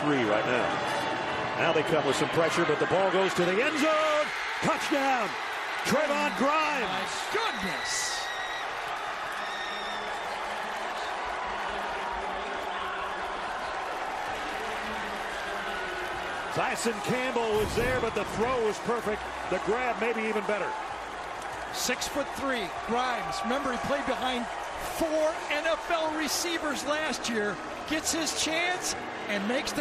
three right now. Now they come with some pressure, but the ball goes to the end zone. Touchdown, Trevon Grimes. My goodness. Tyson Campbell was there, but the throw was perfect. The grab maybe even better. Six foot three, Grimes. Remember, he played behind four NFL receivers last year. Gets his chance and makes the